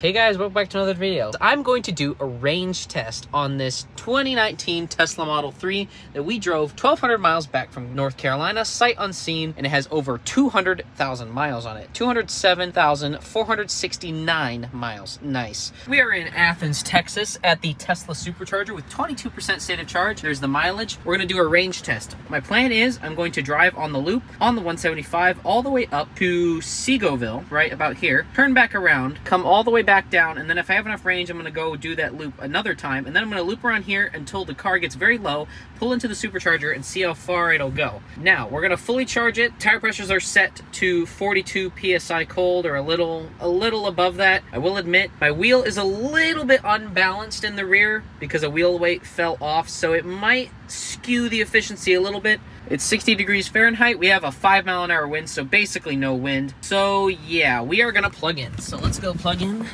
Hey guys, welcome back to another video. I'm going to do a range test on this 2019 Tesla Model 3 that we drove 1,200 miles back from North Carolina, sight unseen, and it has over 200,000 miles on it. 207,469 miles. Nice. We are in Athens, Texas at the Tesla Supercharger with 22% state of charge. There's the mileage. We're going to do a range test. My plan is I'm going to drive on the loop on the 175 all the way up to Seagoville, right about here, turn back around, come all the way back down, and then if I have enough range, I'm going to go do that loop another time, and then I'm going to loop around here until the car gets very low, pull into the supercharger, and see how far it'll go. Now, we're going to fully charge it. Tire pressures are set to 42 PSI cold, or a little, a little above that. I will admit, my wheel is a little bit unbalanced in the rear because a wheel weight fell off, so it might skew the efficiency a little bit. It's 60 degrees Fahrenheit. We have a 5 mile an hour wind, so basically no wind. So yeah, we are gonna plug in. So let's go plug in.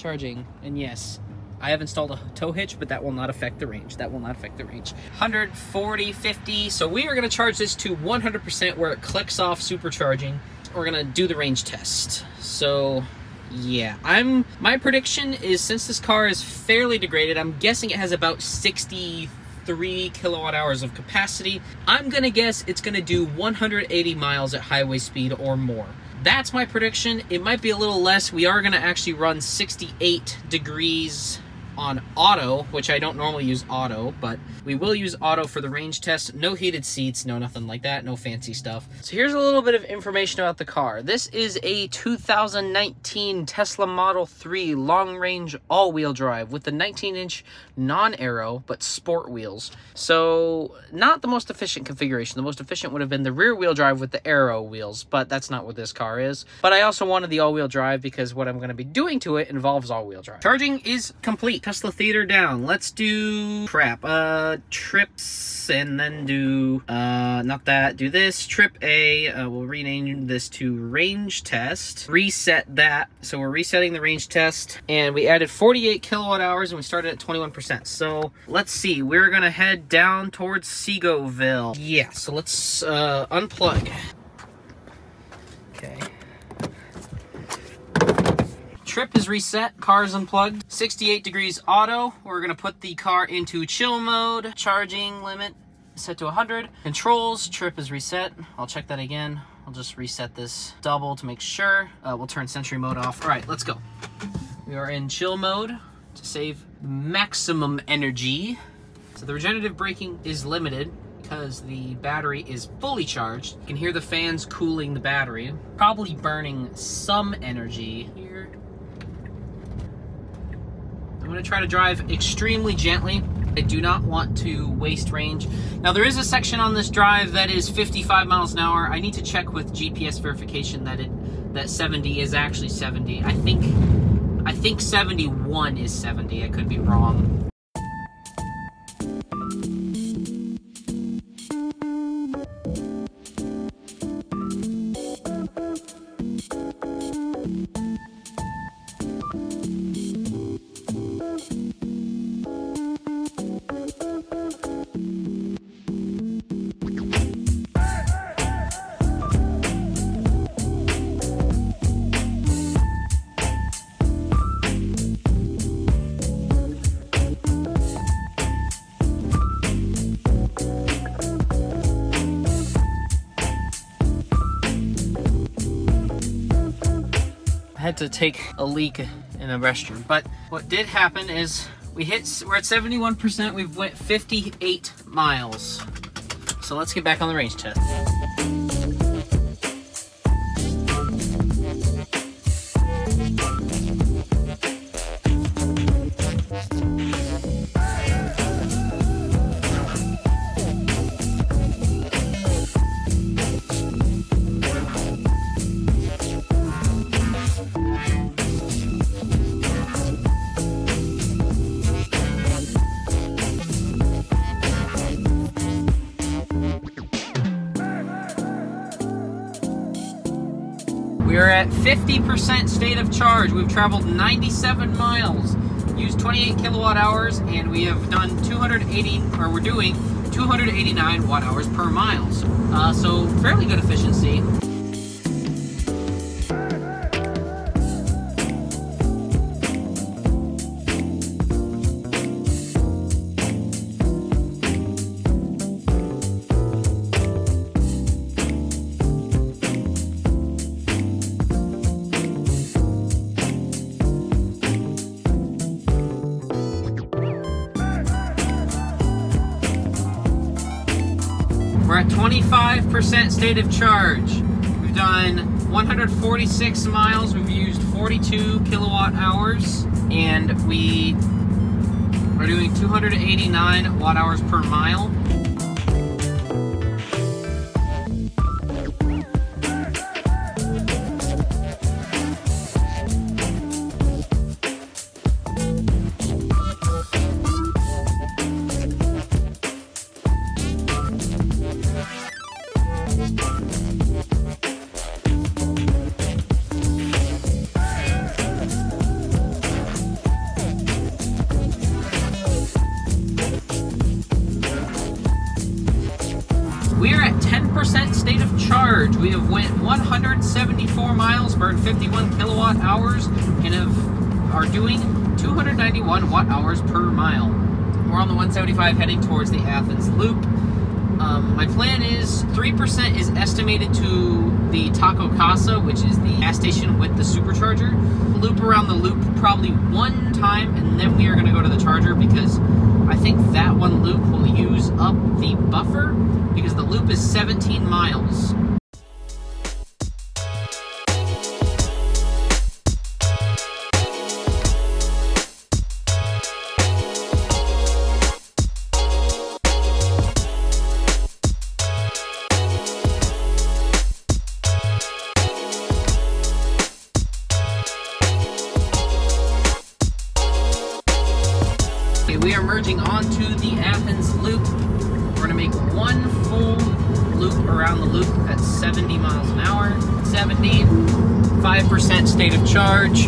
Charging, and yes, I have installed a tow hitch, but that will not affect the range. That will not affect the range. 140, 50. So we are gonna charge this to 100% where it clicks off supercharging. We're gonna do the range test. So yeah, I'm. My prediction is since this car is fairly degraded, I'm guessing it has about 63 kilowatt hours of capacity. I'm gonna guess it's gonna do 180 miles at highway speed or more. That's my prediction. It might be a little less. We are gonna actually run 68 degrees on auto, which I don't normally use auto, but we will use auto for the range test. No heated seats, no nothing like that, no fancy stuff. So here's a little bit of information about the car. This is a 2019 Tesla Model 3 long range all wheel drive with the 19 inch non-aero but sport wheels. So not the most efficient configuration. The most efficient would have been the rear wheel drive with the aero wheels, but that's not what this car is. But I also wanted the all wheel drive because what I'm going to be doing to it involves all wheel drive. Charging is complete. Tesla Theater down. Let's do crap. Uh, trips and then do uh, not that. Do this trip A. Uh, we'll rename this to range test. Reset that. So we're resetting the range test, and we added 48 kilowatt hours, and we started at 21%. So let's see. We're gonna head down towards Seagoville. Yeah. So let's uh, unplug. Okay. Trip is reset, car is unplugged. 68 degrees auto. We're gonna put the car into chill mode. Charging limit set to 100. Controls, trip is reset. I'll check that again. I'll just reset this double to make sure. Uh, we'll turn Sentry mode off. All right, let's go. We are in chill mode to save maximum energy. So the regenerative braking is limited because the battery is fully charged. You can hear the fans cooling the battery, probably burning some energy here. I'm gonna try to drive extremely gently. I do not want to waste range. Now there is a section on this drive that is 55 miles an hour. I need to check with GPS verification that it that 70 is actually 70. I think I think 71 is 70. I could be wrong. Had to take a leak in a restroom. But what did happen is we hit, we're at 71%, we've went 58 miles. So let's get back on the range test. We are at 50% state of charge. We've traveled 97 miles, used 28 kilowatt hours, and we have done 280, or we're doing 289 watt hours per mile. Uh, so fairly good efficiency. 25% state of charge. We've done 146 miles. We've used 42 kilowatt hours. And we are doing 289 watt hours per mile. 174 miles, burned 51 kilowatt hours, and have are doing 291 watt hours per mile. We're on the 175 heading towards the Athens Loop. Um, my plan is 3% is estimated to the Taco Casa, which is the gas station with the supercharger. Loop around the loop probably one time, and then we are going to go to the charger because I think that one loop will use up the buffer because the loop is 17 miles. 5% state of charge.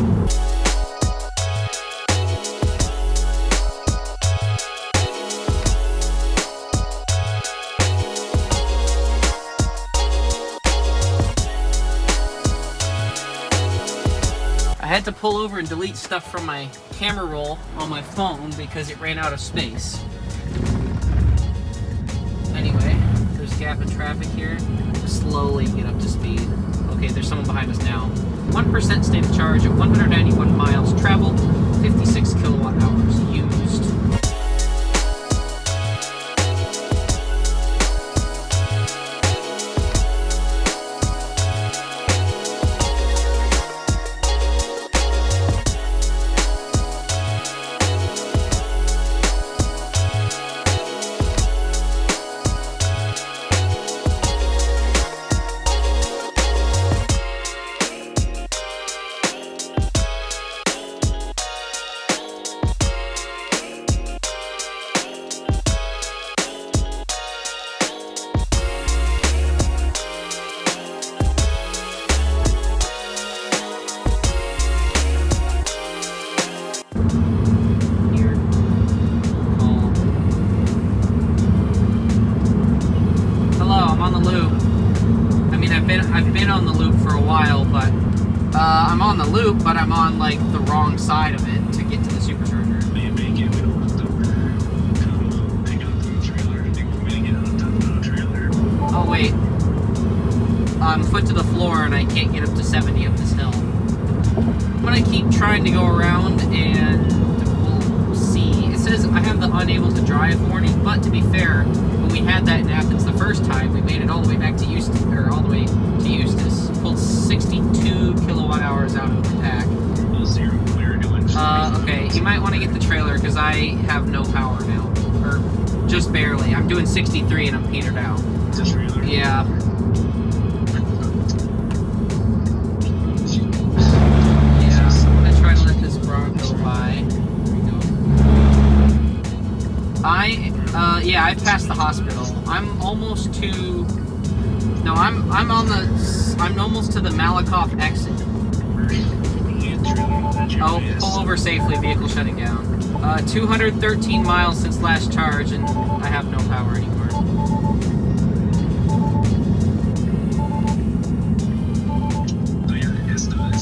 I had to pull over and delete stuff from my camera roll on my phone because it ran out of space. Anyway, there's a gap in traffic here. Slowly get up to speed. Okay, there's someone behind us now. 1% state of charge at 191 miles traveled, 56 kilowatt hours used. While, but uh, I'm on the loop, but I'm on like the wrong side of it to get to the supercharger. May make it, we don't have to come pick up the trailer. I think we're gonna get on top of the trailer. Oh wait, I'm foot to the floor and I can't get up to 70 up this hill. I'm gonna keep trying to go around and we'll see. It says I have the unable to drive warning, but to be fair, we had that in Athens the first time, we made it all the way back to Eustace, or all the way to Eustace. Pulled 62 kilowatt hours out of the pack. We'll see what we're doing. Uh, okay, you might want to get the trailer because I have no power now, or just barely. I'm doing 63 and I'm petered out. The trailer. Yeah, yeah, I passed the hospital. I'm almost to. No, I'm I'm on the. I'm almost to the Malakoff exit. Oh, pull over safely. Vehicle shutting down. Uh, 213 miles since last charge, and I have no power anymore. Oh, yeah, it's not,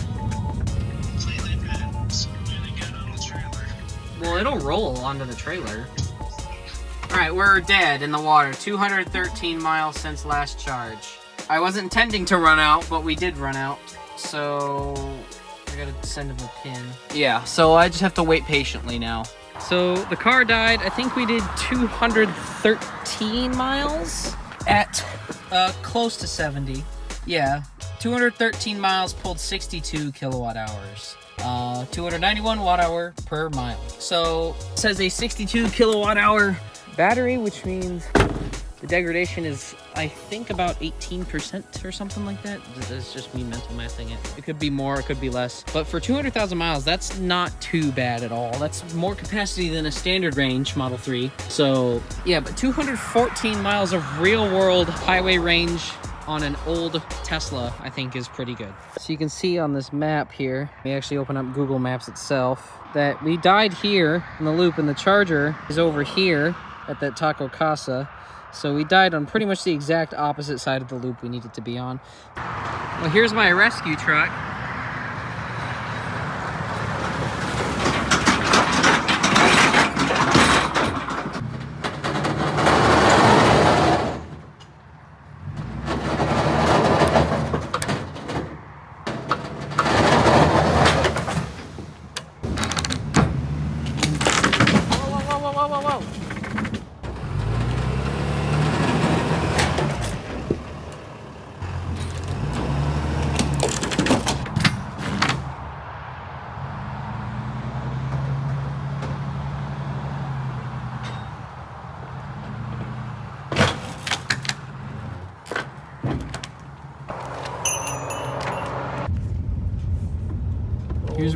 Well, it'll roll onto the trailer. Alright, we're dead in the water. 213 miles since last charge. I wasn't intending to run out, but we did run out. So, I gotta send him a pin. Yeah, so I just have to wait patiently now. So the car died. I think we did 213 miles at uh, close to 70. Yeah, 213 miles pulled 62 kilowatt hours. Uh, 291 watt hour per mile. So says a 62 kilowatt hour battery, which means the degradation is, I think, about 18% or something like that. That's just me mental mathing it. It could be more, it could be less. But for 200,000 miles, that's not too bad at all. That's more capacity than a standard range Model 3. So, yeah, but 214 miles of real world highway range on an old Tesla, I think is pretty good. So you can see on this map here, we actually open up Google Maps itself, that we died here in the loop and the charger is over here at that Taco Casa. So we died on pretty much the exact opposite side of the loop we needed to be on. Well, here's my rescue truck.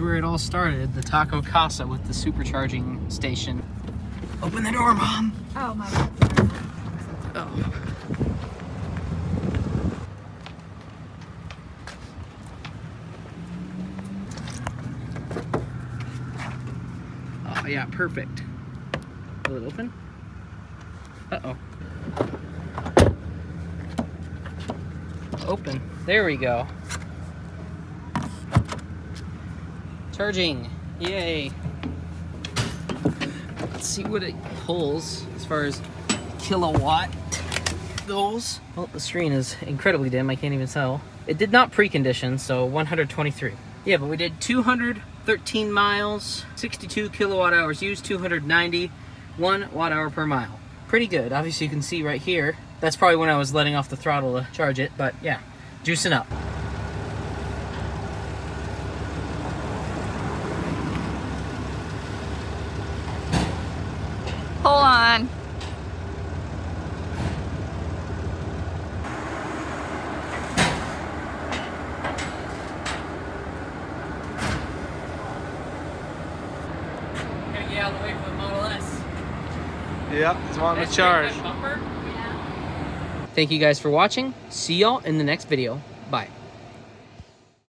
Where it all started, the Taco Casa with the supercharging station. Open the door, Mom! Oh my god. Oh. Oh, yeah, perfect. Will it open? Uh-oh. Open. There we go. Charging. Yay. Let's see what it pulls as far as kilowatt goes. Well, the screen is incredibly dim. I can't even tell. It did not precondition, so 123. Yeah, but we did 213 miles, 62 kilowatt hours used, 290, one watt hour per mile. Pretty good. Obviously, you can see right here. That's probably when I was letting off the throttle to charge it, but yeah, juicing up. Hold on. Gotta get out of the way for the Model S. Yeah, it's wanting to charge. Thank you guys for watching. See y'all in the next video. Bye.